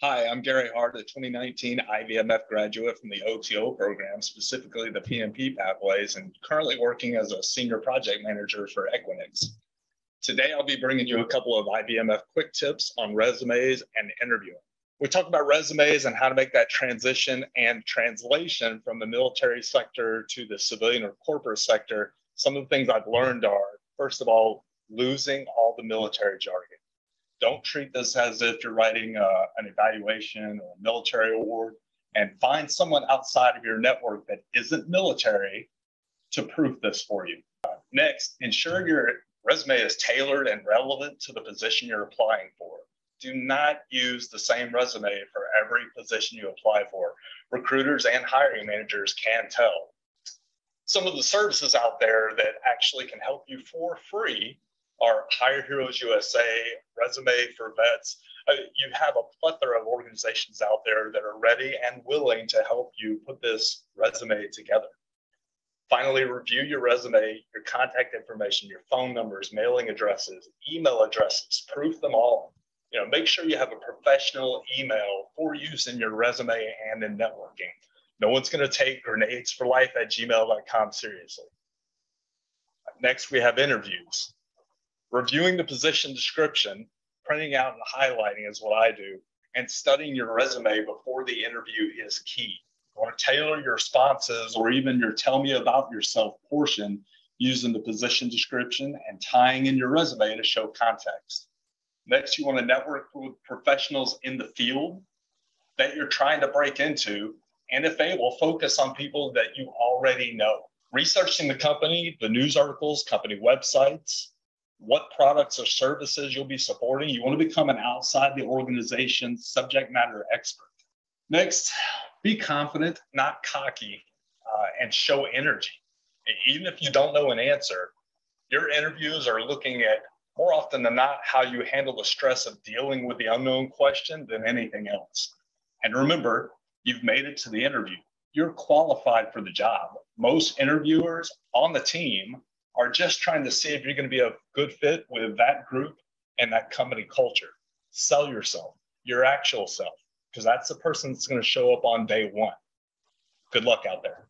Hi, I'm Gary Hart, a 2019 IVMF graduate from the OTO program, specifically the PMP pathways, and currently working as a senior project manager for Equinix. Today, I'll be bringing you a couple of IVMF quick tips on resumes and interviewing. We talk about resumes and how to make that transition and translation from the military sector to the civilian or corporate sector. Some of the things I've learned are, first of all, losing all the military jargon don't treat this as if you're writing uh, an evaluation or a military award and find someone outside of your network that isn't military to proof this for you. Uh, next, ensure your resume is tailored and relevant to the position you're applying for. Do not use the same resume for every position you apply for. Recruiters and hiring managers can tell. Some of the services out there that actually can help you for free our Hire Heroes USA, Resume for Vets. Uh, you have a plethora of organizations out there that are ready and willing to help you put this resume together. Finally, review your resume, your contact information, your phone numbers, mailing addresses, email addresses, proof them all. You know, make sure you have a professional email for use in your resume and in networking. No one's going to take grenades for life at gmail.com seriously. Next, we have interviews reviewing the position description, printing out and highlighting is what I do, and studying your resume before the interview is key. You want to tailor your responses or even your tell me about yourself portion using the position description and tying in your resume to show context. Next, you want to network with professionals in the field that you're trying to break into, and if able, focus on people that you already know. Researching the company, the news articles, company websites, what products or services you'll be supporting. You want to become an outside the organization subject matter expert. Next, be confident, not cocky, uh, and show energy. Even if you don't know an answer, your interviews are looking at more often than not how you handle the stress of dealing with the unknown question than anything else. And remember, you've made it to the interview. You're qualified for the job. Most interviewers on the team are just trying to see if you're going to be a good fit with that group and that company culture. Sell yourself, your actual self, because that's the person that's going to show up on day one. Good luck out there.